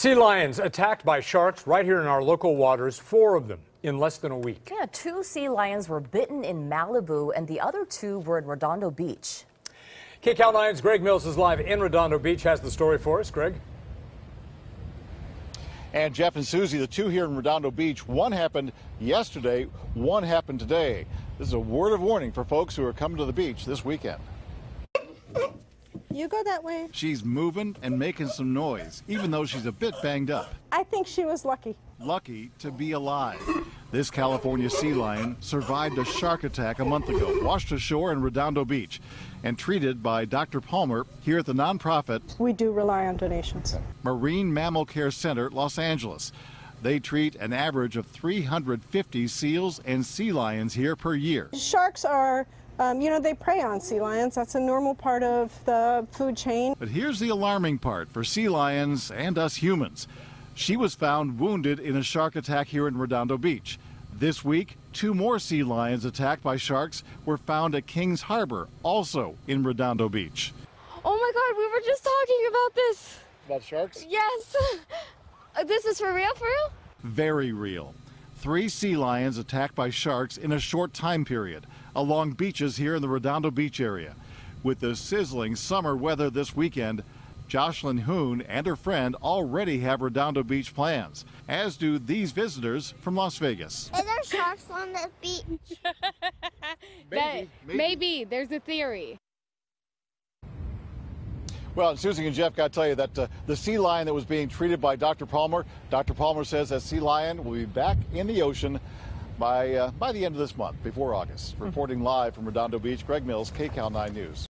Sea lions attacked by sharks right here in our local waters, four of them in less than a week. Yeah, two sea lions were bitten in Malibu and the other two were in Redondo Beach. KCAL 9's Greg Mills is live in Redondo Beach, has the story for us. Greg? And Jeff and Susie, the two here in Redondo Beach, one happened yesterday, one happened today. This is a word of warning for folks who are coming to the beach this weekend. You go that way. She's moving and making some noise, even though she's a bit banged up. I think she was lucky. Lucky to be alive. This California sea lion survived a shark attack a month ago, washed ashore in Redondo Beach, and treated by Dr. Palmer here at the nonprofit We do rely on donations. Marine Mammal Care Center, Los Angeles. They treat an average of 350 seals and sea lions here per year. Sharks are, um, you know, they prey on sea lions. That's a normal part of the food chain. But here's the alarming part for sea lions and us humans. She was found wounded in a shark attack here in Redondo Beach. This week, two more sea lions attacked by sharks were found at Kings Harbor, also in Redondo Beach. Oh my god, we were just talking about this. About sharks? Yes. This is for real, for real? Very real. Three sea lions attacked by sharks in a short time period along beaches here in the Redondo Beach area. With the sizzling summer weather this weekend, Jocelyn Hoon and her friend already have Redondo Beach plans, as do these visitors from Las Vegas. Is there sharks on the beach? That- maybe. maybe. There's a theory. Well, Susan and Jeff got to tell you that uh, the sea lion that was being treated by Dr. Palmer, Dr. Palmer says that sea lion will be back in the ocean by uh, by the end of this month, before August. Reporting live from Redondo Beach, Greg Mills, KCAL 9 News.